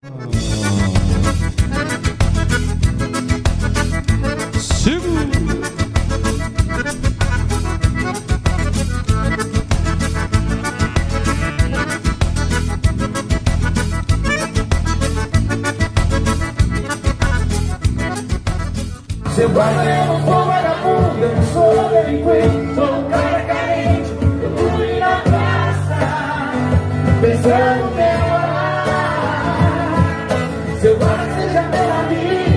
Seu pai eu não sou vagabundo, eu sou delinquente Sou um cara carente, eu fui na praça Pensando em échame la vida.